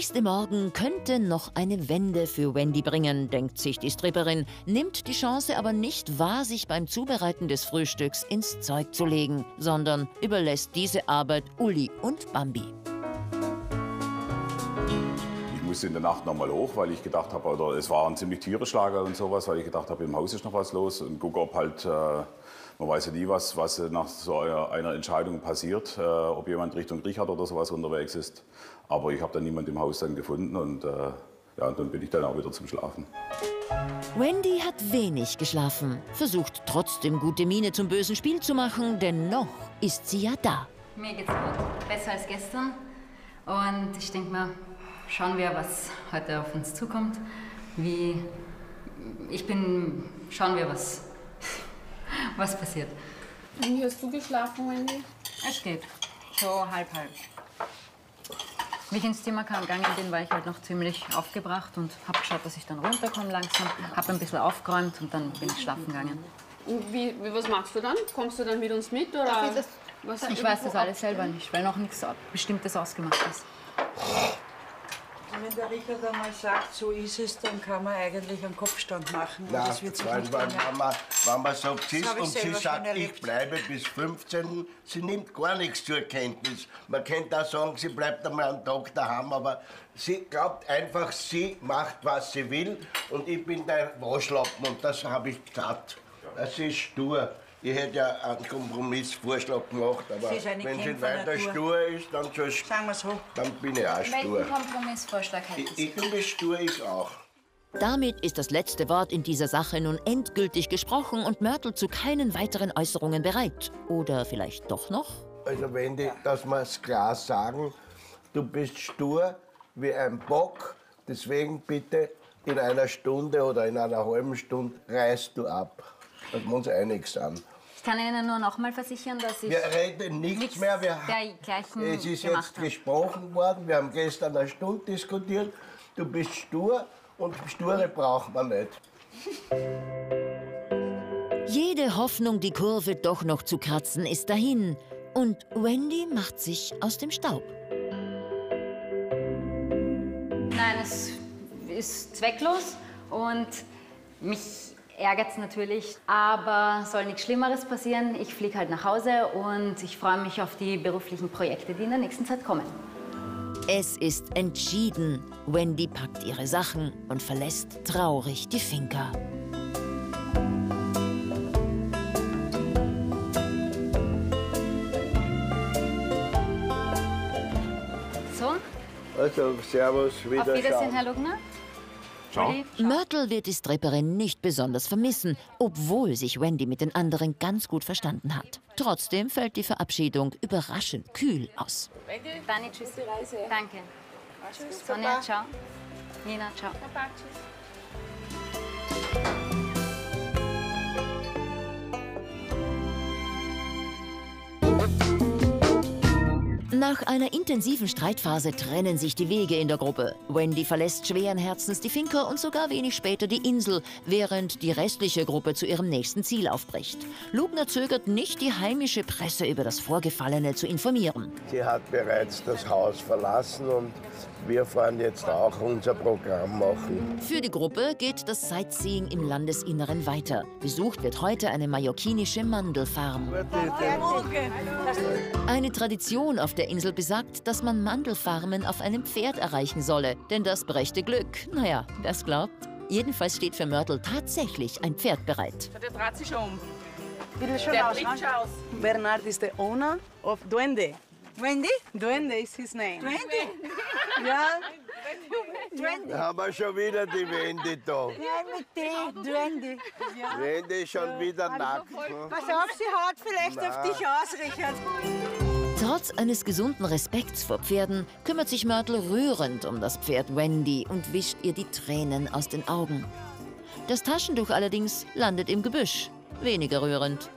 nächste Morgen könnte noch eine Wende für Wendy bringen, denkt sich die Stripperin, nimmt die Chance aber nicht wahr, sich beim Zubereiten des Frühstücks ins Zeug zu legen, sondern überlässt diese Arbeit Uli und Bambi. Ich musste in der Nacht nochmal hoch, weil ich gedacht habe, oder es war ein ziemlich Tiereschlager und sowas, weil ich gedacht habe, im Haus ist noch was los und gucke, ob halt, äh, man weiß ja nie, was, was nach so einer Entscheidung passiert, äh, ob jemand Richtung Richard oder sowas unterwegs ist. Aber ich habe dann niemand im Haus dann gefunden und äh, ja, und dann bin ich dann auch wieder zum Schlafen. Wendy hat wenig geschlafen, versucht trotzdem gute Miene zum bösen Spiel zu machen, denn noch ist sie ja da. Mir geht's gut. Besser als gestern. Und ich denke mir, schauen wir, was heute auf uns zukommt. Wie. Ich bin. Schauen wir, was. was passiert. Wie hast du geschlafen, Wendy? Es geht. So halb, halb. Wie ich ins Zimmer kam, gegangen bin, war ich halt noch ziemlich aufgebracht und habe geschaut, dass ich dann runterkomme langsam. Habe ein bisschen aufgeräumt und dann bin ich schlafen gegangen. Und wie, wie, was machst du dann? Kommst du dann mit uns mit? Oder ich, das, was ich weiß das alles selber nicht, weil noch nichts Bestimmtes ausgemacht ist. Wenn der Richard einmal sagt, so ist es, dann kann man eigentlich einen Kopfstand machen. Nein, das wird sich weil, nicht weil, ändern. wenn, man, wenn man sagt, sie ist hab ich und sie selber schon sagt, ich erlebt. bleibe bis 15, sie nimmt gar nichts zur Kenntnis. Man könnte auch sagen, sie bleibt einmal einen Tag daheim, aber sie glaubt einfach, sie macht, was sie will und ich bin der Waschlappen und das habe ich gesagt. Das ist stur. Ich hätte ja einen Kompromissvorschlag gemacht, aber Sie ist eine wenn sie weiter stur ist, dann, soll's- Sagen wir so. dann bin ich auch stur. Welchen Kompromissvorschlag hätten Ich, Sie? ich bin stur, ich auch. Damit ist das letzte Wort in dieser Sache nun endgültig gesprochen und Mörtel zu keinen weiteren Äußerungen bereit. Oder vielleicht doch noch? Also wenn die, dass wir es klar sagen, du bist stur wie ein Bock, deswegen bitte in einer Stunde oder in einer halben Stunde reißt du ab. Dass wir uns einig sind. Ich kann Ihnen nur noch mal versichern, dass ich Wir reden nichts, nichts mehr. Wir, dergleichen es ist jetzt habe. gesprochen worden. Wir haben gestern eine Stunde diskutiert. Du bist stur und Sture braucht man nicht. Jede Hoffnung, die Kurve doch noch zu kratzen, ist dahin. Und Wendy macht sich aus dem Staub. Nein, es ist zwecklos und mich ärgert es natürlich, aber soll nichts Schlimmeres passieren. Ich fliege halt nach Hause und ich freue mich auf die beruflichen Projekte, die in der nächsten Zeit kommen. Es ist entschieden. Wendy packt ihre Sachen und verlässt traurig die Finca. So, Also, Servus, auf Wiedersehen. Herr Lugner. Ciao. Mörtel wird die Stripperin nicht besonders vermissen, obwohl sich Wendy mit den anderen ganz gut verstanden hat. Trotzdem fällt die Verabschiedung überraschend kühl aus. Dani, tschüss. Danke. Sonja, ciao. Nina, ciao. Nach einer intensiven Streitphase trennen sich die Wege in der Gruppe. Wendy verlässt schweren Herzens die Finca und sogar wenig später die Insel, während die restliche Gruppe zu ihrem nächsten Ziel aufbricht. Lugner zögert nicht, die heimische Presse über das Vorgefallene zu informieren. Sie hat bereits das Haus verlassen und wir fahren jetzt auch unser Programm machen. Für die Gruppe geht das Sightseeing im Landesinneren weiter. Besucht wird heute eine mallorquinische Mandelfarm. Eine Tradition auf der Insel besagt, dass man Mandelfarmen auf einem Pferd erreichen solle. Denn das brächte Glück. Naja, das glaubt. Jedenfalls steht für Mörtel tatsächlich ein Pferd bereit. Der dreht sich um. Der aus, blickt ne? schon aus. Bernard is the owner of Duende. Wendy? Duende is his name. Wendy? Ja? Da haben wir schon wieder die Wende da. Ja, mit D, Wendy. Wende ist schon wieder nackt. ne? Pass auf, sie haut vielleicht auf dich aus, Richard. Trotz eines gesunden Respekts vor Pferden kümmert sich Mörtel rührend um das Pferd Wendy und wischt ihr die Tränen aus den Augen. Das Taschentuch allerdings landet im Gebüsch. Weniger rührend.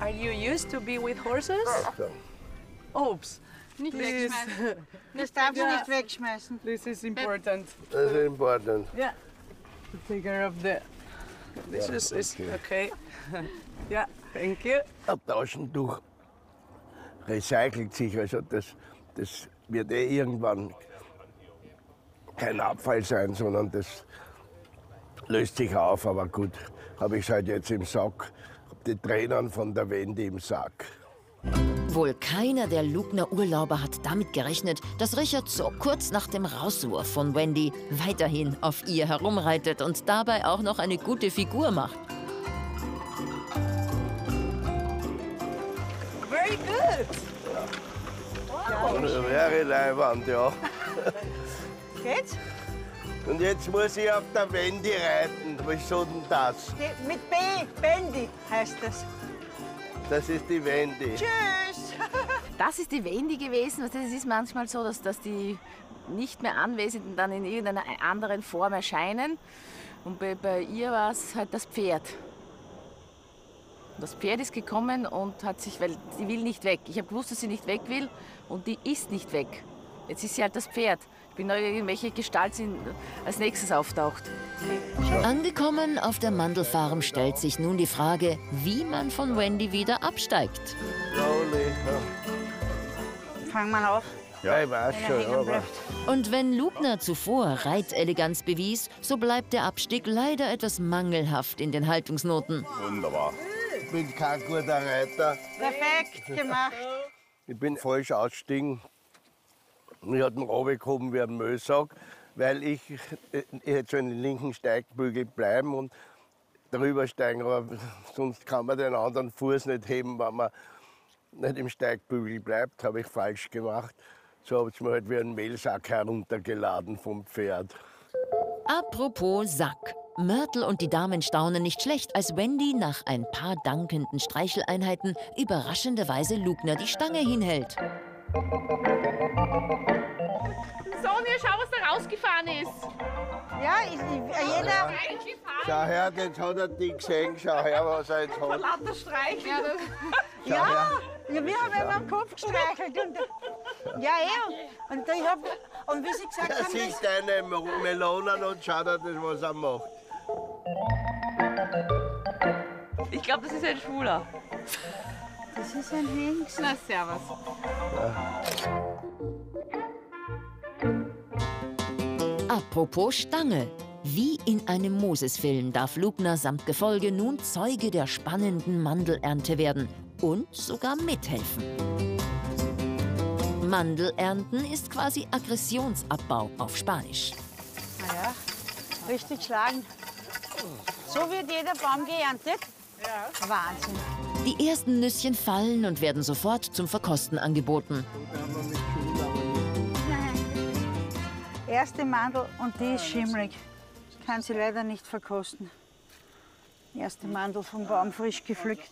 Are you used to be with horses? Oops. Nicht Please. wegschmeißen. Das darf Ja. nicht wegschmeißen. This is important. Das ist important. Yeah. To take care of the. This is, is okay. yeah, thank you. Ein Taschentuch recycelt sich, also das, das wird eh irgendwann kein Abfall sein, sondern das löst sich auf. Aber gut, habe ich halt jetzt im Sack. Die Tränen von der Wendy im Sack. Wohl keiner der Lugner Urlauber hat damit gerechnet, dass Richard so kurz nach dem Rauswurf von Wendy weiterhin auf ihr herumreitet und dabei auch noch eine gute Figur macht. Very good. Wäre Leibwand, ja. Geht's? Und jetzt muss ich auf der Wendy reiten. Was soll denn das? Mit B, Bendy heißt das. Das ist die Wendy. Tschüss. Das ist die Wendy gewesen. Also Es ist manchmal so, dass, dass die nicht mehr Anwesenden dann in irgendeiner anderen Form erscheinen. Und bei, bei ihr war es halt das Pferd. Das Pferd ist gekommen und hat sich, weil sie will nicht weg. Ich habe gewusst, dass sie nicht weg will und die ist nicht weg. Jetzt ist sie halt das Pferd. Ich bin neugierig, in welche Gestalt sie als nächstes auftaucht. Angekommen auf der Mandelfarm stellt sich nun die Frage, wie man von Wendy wieder absteigt. Slowly. Fangen wir auf. Ja, ich weiß schon, hängen aber. Und wenn Lugner zuvor Reiteleganz bewies, so bleibt der Abstieg leider etwas mangelhaft in den Haltungsnoten. Wunderbar. ich bin kein guter Reiter. Perfekt gemacht. Ich bin falsch ausgestiegen. Ich hatte ihn runtergehoben wie ein Müllsack, weil ich, ich hätte so in den linken Steigbügel bleiben und drüber steigen. Aber sonst kann man den anderen Fuß nicht heben, wenn man nicht im Steigbügel bleibt. Habe ich falsch gemacht. So habe ich mir halt wie einen Mehlsack heruntergeladen vom Pferd. Apropos Sack. Mörtel und die Damen staunen nicht schlecht, als Wendy nach ein paar dankenden Streicheleinheiten überraschenderweise Lugner die Stange hinhält. Sonja, schau, was da rausgefahren ist. Ja, ich, ich, jeder. Schau her, jetzt hat er die gesehen. Schau her, was er jetzt hat. Lauter Streich. Ja, Ja, ja, wir haben ihm am Kopf gestreichelt. Und, ja, eh. Und, ich hab, und wie sie gesagt Er haben, sieht das, deine Melonen und schaut er das, was er macht. Ich glaube, das ist ein Schwuler. das ist ein Hengst. Na, servus. Apropos Stange. Wie in einem Moses-Film darf Lugner samt Gefolge nun Zeuge der spannenden Mandelernte werden und sogar mithelfen. Mandelernten ist quasi Aggressionsabbau auf Spanisch. Ja, richtig schlagen. So wird jeder Baum geerntet. Ja. Wahnsinn. Die ersten Nüsschen fallen und werden sofort zum Verkosten angeboten. Erste Mandel und die ist schimmrig. Kann sie leider nicht verkosten. Erste Mandel vom Baum frisch gepflückt.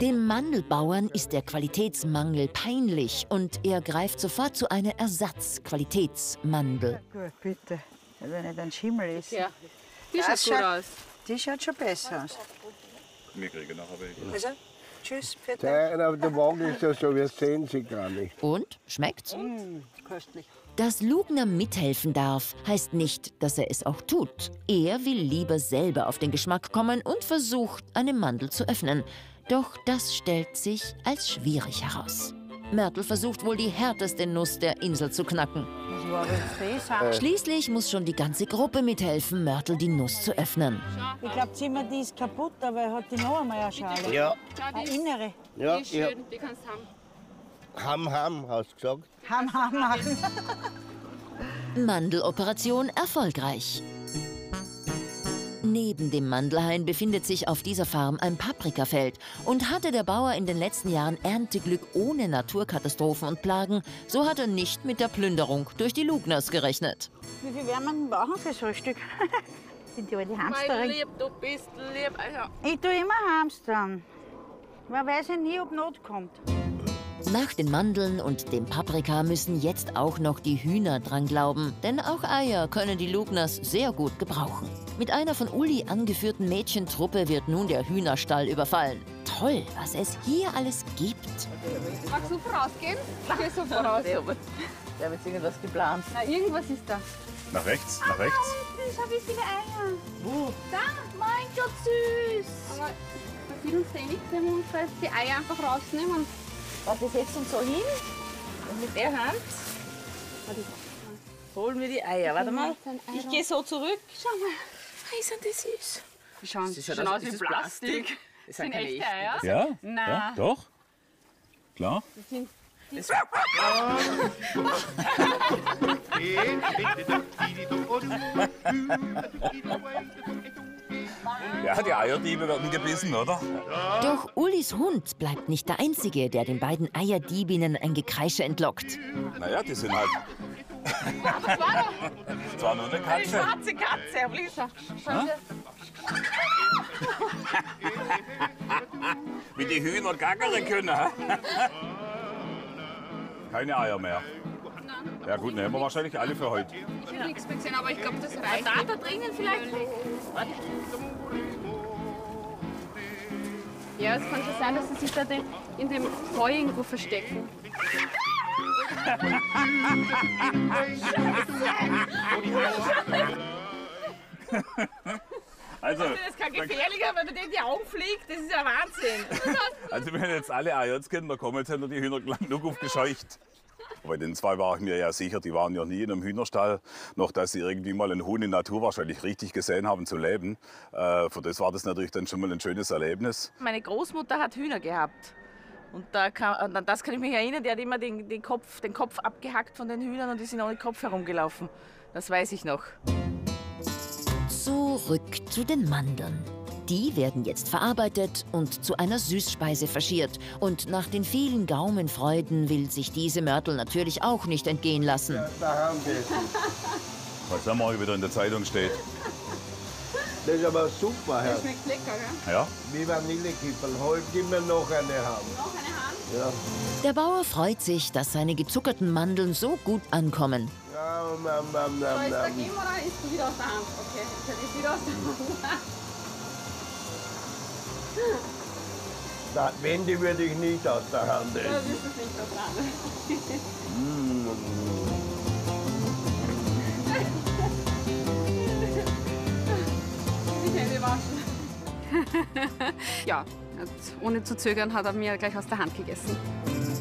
Dem Mandelbauern ist der Qualitätsmangel peinlich und er greift sofort zu einer Ersatzqualitätsmandel. Gut, bitte. Wenn nicht ein Schimmel ist. Ja. Die Das schaut gut schaut- aus. Die schaut schon besser aus. Wir kriegen nachher welche. Also, tschüss, bitte. Nein, aber der Wagen ist ja so, wir sehen sie gar nicht. Und? Schmeckt's? Köstlich. Dass Lugner mithelfen darf, heißt nicht, dass er es auch tut. Er will lieber selber auf den Geschmack kommen und versucht, eine Mandel zu öffnen. Doch das stellt sich als schwierig heraus. Mörtel versucht wohl die härteste Nuss der Insel zu knacken. Schließlich muss schon die ganze Gruppe mithelfen, Mörtel die Nuss zu öffnen. Ich glaube, Zimmer, die ist kaputt, aber er hat die noch einmal eine Schale. Ja, Eine innere. ja, die ist ja. schön, die kannst du haben. Ham, ham, hast du gesagt. Ham, ham machen. Mandeloperation erfolgreich. Neben dem Mandelhain befindet sich auf dieser Farm ein Paprikafeld. Und hatte der Bauer in den letzten Jahren Ernteglück ohne Naturkatastrophen und Plagen, so hat er nicht mit der Plünderung durch die Lugners gerechnet. Wie viel werden wir denn brauchen fürs Frühstück? Sind die alte Mein Hamsterin? Lieb, du bist lieb. Also, Ich tue immer hamstern. Man weiß ja nie, ob Not kommt. Nach den Mandeln und dem Paprika müssen jetzt auch noch die Hühner dran glauben, denn auch Eier können die Lugners sehr gut gebrauchen. Mit einer von Uli angeführten Mädchentruppe wird nun der Hühnerstall überfallen. Toll, was es hier alles gibt. magst du vorausgehen? Geh so voraus. Der jetzt irgendwas geplant. Na, irgendwas ist da. Nach rechts, nach rechts. Schau, wie viele Eier. Wo? Da, mein Gott, süß. Aber fühlen uns eh nicht, wenn wir uns da die Eier einfach rausnehmen. Warte, setzt uns so hin und mit der Hand. Holen wir die Eier. Warte mal. Ich gehe so zurück. Schau mal. Ei, sind die süß. Die schauen, Das ist ja schauen das- aus wie das Plastik. Plastik? Das sind echte echten. Eier. Ja? Na. ja? Doch? Klar? Ja, die Eierdiebe werden gebissen, oder? Doch Ulis Hund bleibt nicht der Einzige, der den beiden Eierdiebinnen ein Gekreische entlockt. Naja, die sind halt. Das war nur eine Katze. Schwarze Katze. aber Lisa, schau. Wie die Hühner gackern können. Keine Eier mehr. Ja gut, nehmen wir wahrscheinlich alle für heute. Ich habe nichts mehr gesehen, aber ich glaube, das reicht. Da, da drinnen vielleicht. Ja, es kann schon sein, dass sie sich da den, in dem Heu irgendwo verstecken. Also, Das ist kein gefährlicher, wenn man in die Augen fliegt. Das ist ja Wahnsinn. also wenn jetzt alle jetzt kennen, dann kommen jetzt haben die Hühner lang genug aufgescheucht. Bei den zwei war ich mir ja sicher, die waren ja nie in einem Hühnerstall, noch dass sie irgendwie mal einen Huhn in Natur wahrscheinlich richtig gesehen haben zu leben. Äh, für das war das natürlich dann schon mal ein schönes Erlebnis. Meine Großmutter hat Hühner gehabt. Und da kann, an das kann ich mich erinnern, die hat immer den, den, Kopf, den Kopf abgehackt von den Hühnern und die sind ohne Kopf herumgelaufen. Das weiß ich noch. Zurück zu den Mandeln. Die werden jetzt verarbeitet und zu einer Süßspeise verschiert. Und nach den vielen Gaumenfreuden will sich diese Mörtel natürlich auch nicht entgehen lassen. Da haben wir. Was da morgen wieder in der Zeitung steht. Das ist aber super, Herr. Schmeckt lecker, gell? Ja? Wie Vanillekipferl. Holt immer noch eine Hand. Noch eine Hand? Ja. Der Bauer freut sich, dass seine gezuckerten Mandeln so gut ankommen. Ja, nam, nam, nam, ich da nam. geben oder ist wieder aus der Hand? Okay, ist wieder aus der Hand. Da, Wände würde ich nicht aus der Hand Das essen. ist es nicht aus der Hand. Die Hände waschen. ja, ohne zu zögern hat er mir gleich aus der Hand gegessen.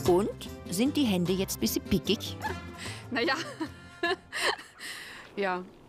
Und sind die Hände jetzt ein bisschen pickig? Naja. ja,